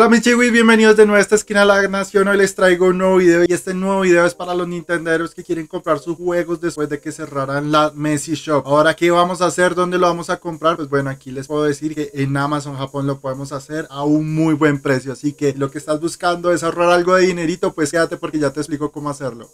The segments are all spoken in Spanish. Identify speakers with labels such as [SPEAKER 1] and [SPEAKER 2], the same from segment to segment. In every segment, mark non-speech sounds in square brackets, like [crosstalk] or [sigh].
[SPEAKER 1] Hola mis chihuis, bienvenidos de nuevo a esta esquina de la nación. Hoy les traigo un nuevo video y este nuevo video es para los nintenderos que quieren comprar sus juegos después de que cerraran la Messi Shop. Ahora, ¿qué vamos a hacer? ¿Dónde lo vamos a comprar? Pues bueno, aquí les puedo decir que en Amazon Japón lo podemos hacer a un muy buen precio. Así que lo que estás buscando es ahorrar algo de dinerito, pues quédate porque ya te explico cómo hacerlo.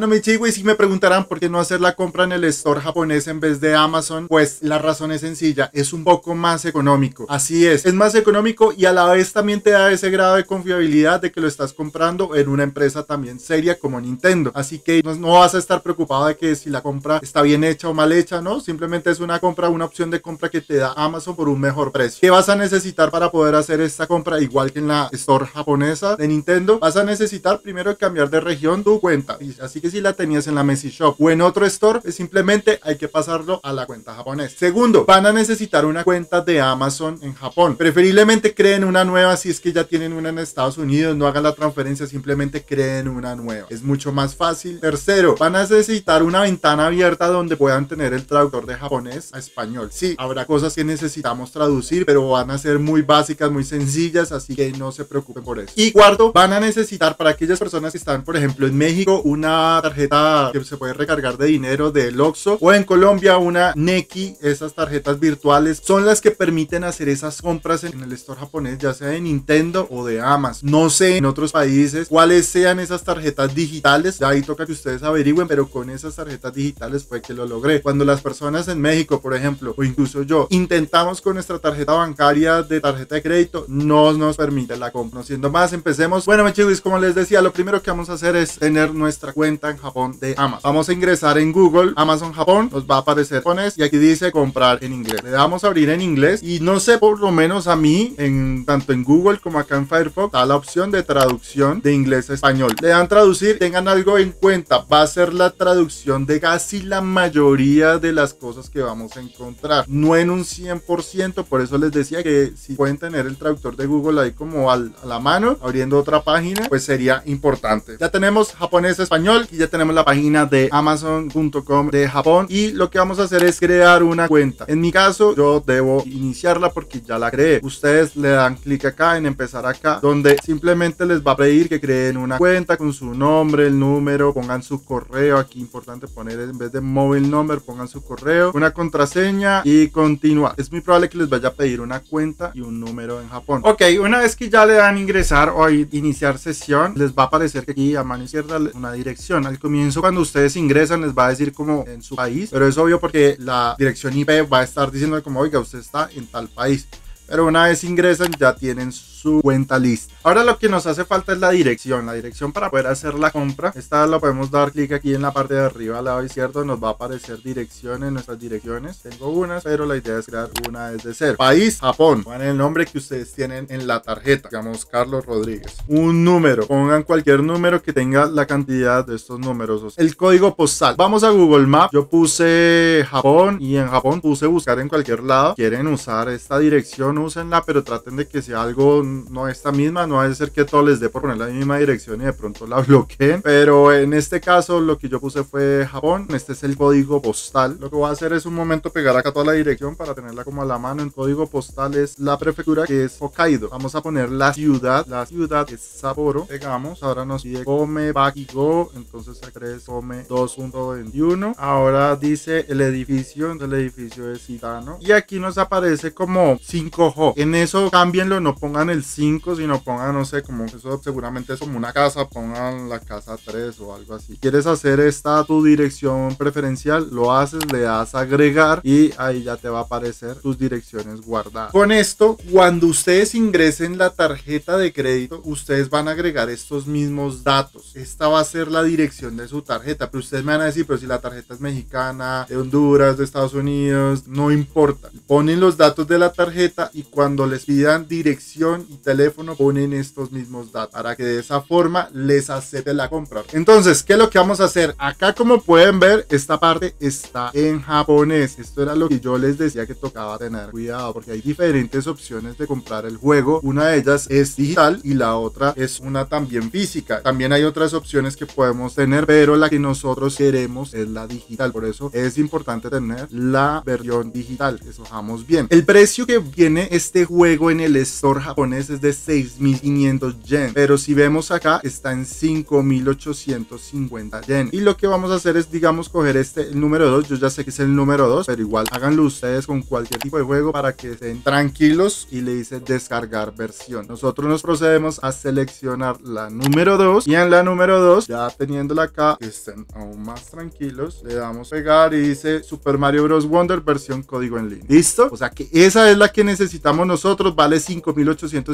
[SPEAKER 1] Bueno, mis chicos, y si me preguntarán por qué no hacer la compra en el store japonés en vez de Amazon, pues la razón es sencilla, es un poco más económico. Así es, es más económico y a la vez también te da ese grado de confiabilidad de que lo estás comprando en una empresa también seria como Nintendo. Así que no, vas a estar preocupado de que si la compra está bien hecha o mal hecha, ¿no? Simplemente es una compra, una opción de compra que te da Amazon por un mejor precio. ¿Qué vas a necesitar para poder hacer esta compra igual que en la store japonesa de Nintendo? Vas a necesitar primero cambiar de región tu cuenta. Así que si la tenías en la Messi Shop o en otro store, pues simplemente hay que pasarlo a la cuenta japonesa. Segundo, van a necesitar una cuenta de Amazon en Japón. Preferiblemente creen una nueva si es que ya tienen una en Estados Unidos, no hagan la transferencia, simplemente creen una nueva. Es mucho más fácil. Tercero, van a necesitar una ventana abierta donde puedan tener el traductor de japonés a español. Sí, habrá cosas que necesitamos traducir, pero van a ser muy básicas, muy sencillas, así que no se preocupen por eso. Y cuarto, van a necesitar para aquellas personas que están, por ejemplo, en México, una tarjeta que se puede recargar de dinero del Oxxo o en Colombia una Neki, esas tarjetas virtuales son las que permiten hacer esas compras en el store japonés, ya sea de Nintendo o de Amazon. No sé en otros países cuáles sean esas tarjetas digitales, ya ahí toca que ustedes averigüen, pero con esas tarjetas digitales fue que lo logré. Cuando las personas en México, por ejemplo, o incluso yo, intentamos con nuestra tarjeta bancaria de tarjeta de crédito, no nos permite la compra. siendo más, empecemos. Bueno, chicos, como les decía, lo primero que vamos a hacer es tener nuestra cuenta en Japón de Amazon. Vamos a ingresar en Google, Amazon Japón, nos va a aparecer pones y aquí dice comprar en inglés. Le damos a abrir en inglés y no sé, por lo menos a mí, en tanto en Google como acá en Firefox, da la opción de traducción de inglés a español. Le dan traducir, tengan algo en cuenta, va a ser la traducción de casi la mayoría de las cosas que vamos a encontrar. No en un 100%, por eso les decía que si pueden tener el traductor de Google ahí como a la mano, abriendo otra página, pues sería importante. Ya tenemos japonés, español y ya tenemos la página de amazon.com de Japón y lo que vamos a hacer es crear una cuenta. En mi caso, yo debo iniciarla porque ya la creé. Ustedes le dan clic acá en empezar acá, donde simplemente les va a pedir que creen una cuenta con su nombre, el número, pongan su correo. Aquí importante poner en vez de mobile number, pongan su correo, una contraseña y continuar. Es muy probable que les vaya a pedir una cuenta y un número en Japón. Ok, una vez que ya le dan ingresar o iniciar sesión, les va a aparecer que aquí a mano izquierda una dirección. Al comienzo, cuando ustedes ingresan, les va a decir como en su país, pero es obvio porque la dirección IP va a estar diciendo como, oiga, usted está en tal país. Pero una vez ingresan, ya tienen su su cuenta lista. Ahora lo que nos hace falta es la dirección, la dirección para poder hacer la compra. Esta la podemos dar clic aquí en la parte de arriba al lado izquierdo, nos va a aparecer direcciones, nuestras direcciones. Tengo unas, pero la idea es crear una desde cero. País, Japón. Pongan el nombre que ustedes tienen en la tarjeta. Digamos Carlos Rodríguez. Un número. Pongan cualquier número que tenga la cantidad de estos números. El código postal. Vamos a Google Maps. Yo puse Japón y en Japón puse buscar en cualquier lado. Quieren usar esta dirección, úsenla, pero traten de que sea algo no esta misma, no va a ser que todo les dé por poner la misma dirección y de pronto la [laughs] bloqueen, pero en este caso lo que yo puse fue Japón, este es el código postal, lo que voy a hacer es un momento pegar acá toda la dirección para tenerla como a la mano, el código postal es la prefectura que es Hokkaido, vamos a poner la ciudad, la ciudad es Sapporo, pegamos, ahora nos pide Come Go, entonces se cree Come 2.21, ahora dice el edificio, el edificio es Itano y aquí nos aparece como 5J, en eso cámbienlo, no pongan el 5, sino pongan, no sé, como eso seguramente es como una casa, pongan la casa 3 o algo así. Quieres hacer esta tu dirección preferencial, lo haces, le das agregar y ahí ya te va a aparecer tus direcciones guardadas. Con esto, cuando ustedes ingresen la tarjeta de crédito, ustedes van a agregar estos mismos datos. Esta va a ser la dirección de su tarjeta, pero ustedes me van a decir, pero si la tarjeta es mexicana, de Honduras, de Estados Unidos, no importa. Ponen los datos de la tarjeta y cuando les pidan dirección y teléfono ponen estos mismos datos para que de esa forma les acepte la compra. Entonces, ¿qué es lo que vamos a hacer? Acá como pueden ver, esta parte está en japonés. Esto era lo que yo les decía que tocaba tener cuidado porque hay diferentes opciones de comprar el juego. Una de ellas es digital y la otra es una también física. También hay otras opciones que podemos tener, pero la que nosotros queremos es la digital. Por eso es importante tener la versión digital. Eso vamos bien. El precio que viene este juego en el store japonés es de 6.500 yen. Pero si vemos acá, está en 5.850 yen. Y lo que vamos a hacer es, digamos, coger este, el número 2. Yo ya sé que es el número 2, pero igual háganlo ustedes con cualquier tipo de juego para que estén tranquilos y le dice descargar versión. Nosotros nos procedemos a seleccionar la número 2 y en la número 2, ya teniéndola acá, estén aún más tranquilos, le damos pegar y dice Super Mario Bros. Wonder versión código en línea. ¿Listo? O sea que esa es la que necesitamos nosotros, vale 5.850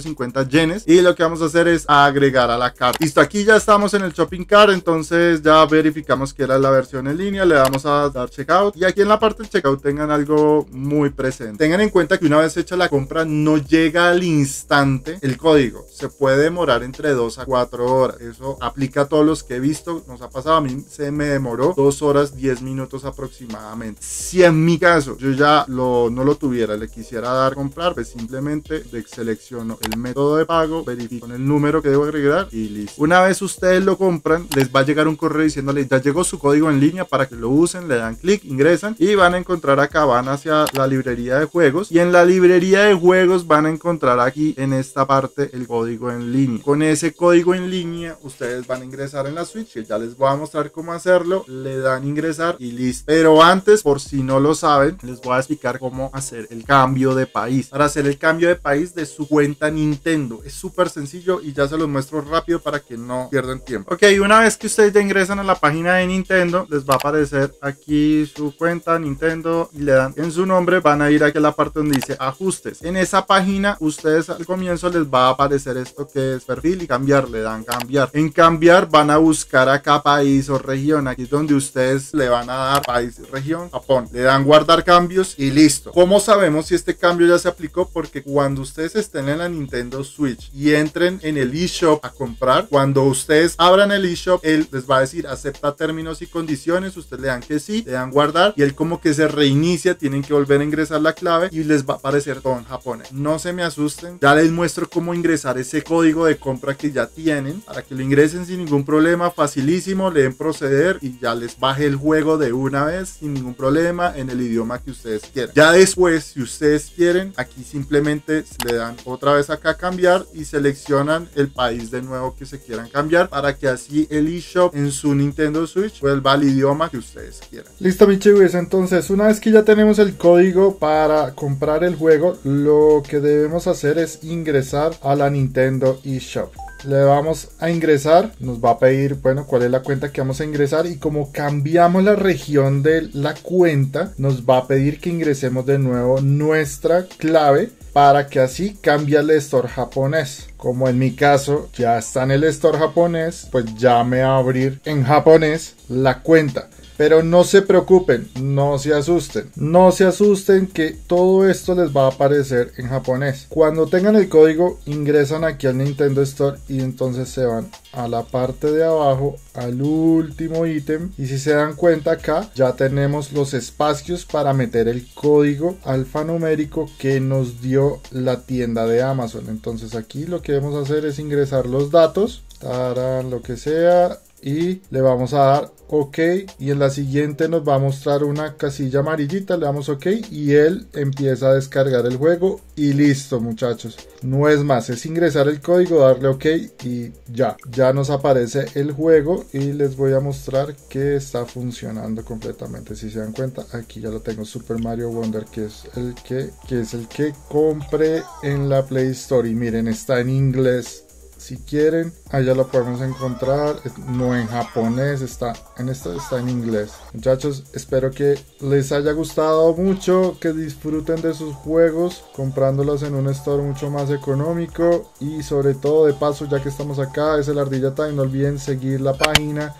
[SPEAKER 1] yenes y lo que vamos a hacer es agregar a la carta. Listo, aquí ya estamos en el shopping cart, entonces ya verificamos que era la versión en línea, le damos a dar checkout y aquí en la parte del checkout tengan algo muy presente. Tengan en cuenta que una vez hecha la compra no llega al instante el código, se puede demorar entre 2 a 4 horas. Eso aplica a todos los que he visto, nos ha pasado a mí, se me demoró 2 horas 10 minutos aproximadamente. Si en mi caso yo ya lo, no lo tuviera, le quisiera dar comprar, pues simplemente selecciono el método de pago, verifico el número que debo agregar y listo. Una vez ustedes lo compran, les va a llegar un correo diciéndole ya llegó su código en línea para que lo usen, le dan clic, ingresan y van a encontrar acá, van hacia la librería de juegos y en la librería de juegos van a encontrar aquí en esta parte el código en línea. Con ese código en línea ustedes van a ingresar en la Switch, que ya les voy a mostrar cómo hacerlo, le dan ingresar y listo. Pero antes, por si no lo saben, les voy a explicar cómo hacer el cambio de país. Para hacer el cambio de país de su cuenta Nintendo. Es súper sencillo y ya se los muestro rápido para que no pierdan tiempo. Ok, una vez que ustedes ya ingresan a la página de Nintendo, les va a aparecer aquí su cuenta Nintendo y le dan en su nombre, van a ir aquí a la parte donde dice ajustes. En esa página, ustedes al comienzo les va a aparecer esto que es perfil y cambiar, le dan cambiar. En cambiar van a buscar acá país o región, aquí es donde ustedes le van a dar país, región, Japón. Le dan guardar cambios y listo. ¿Cómo sabemos si este cambio ya se aplicó? Porque cuando ustedes estén en la Nintendo Switch y entren en el eShop a comprar, cuando ustedes abran el eShop, él les va a decir acepta términos y condiciones, ustedes le dan que sí, le dan guardar y él como que se reinicia, tienen que volver a ingresar la clave y les va a aparecer todo en japonés. No se me asusten, ya les muestro cómo ingresar ese código de compra que ya tienen para que lo ingresen sin ningún problema, facilísimo, le den proceder y ya les baje el juego de una vez sin ningún problema en el idioma que ustedes quieran. Ya después, si ustedes quieren, aquí simplemente le dan otra vez acá cambiar y seleccionan el país de nuevo que se quieran cambiar para que así el eShop en su Nintendo Switch vuelva al idioma que ustedes quieran. Listo, mi entonces una vez que ya tenemos el código para comprar el juego, lo que debemos hacer es ingresar a la Nintendo eShop le vamos a ingresar, nos va a pedir, bueno, cuál es la cuenta que vamos a ingresar y como cambiamos la región de la cuenta, nos va a pedir que ingresemos de nuevo nuestra clave para que así cambie el store japonés. Como en mi caso ya está en el store japonés, pues ya me va a abrir en japonés la cuenta. Pero no se preocupen, no se asusten. No se asusten que todo esto les va a aparecer en japonés. Cuando tengan el código, ingresan aquí al Nintendo Store y entonces se van a la parte de abajo, al último ítem. Y si se dan cuenta acá, ya tenemos los espacios para meter el código alfanumérico que nos dio la tienda de Amazon. Entonces aquí lo que vamos a hacer es ingresar los datos, para lo que sea, y le vamos a dar ok y en la siguiente nos va a mostrar una casilla amarillita le damos ok y él empieza a descargar el juego y listo muchachos. No es más es ingresar el código darle ok y ya. Ya nos aparece el juego y les voy a mostrar que está funcionando completamente. Si se dan cuenta aquí ya lo tengo Super Mario Wonder que es el que, que es el que compré en la Play Store. Y miren está en inglés si quieren allá lo podemos encontrar no en japonés está en esto está en inglés muchachos espero que les haya gustado mucho que disfruten de sus juegos comprándolos en un store mucho más económico y sobre todo de paso ya que estamos acá es el ardilla time no olviden seguir la página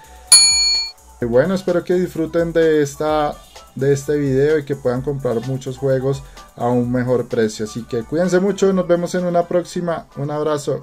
[SPEAKER 1] y bueno espero que disfruten de esta de este video y que puedan comprar muchos juegos a un mejor precio. Así que cuídense mucho, nos vemos en una próxima. Un abrazo.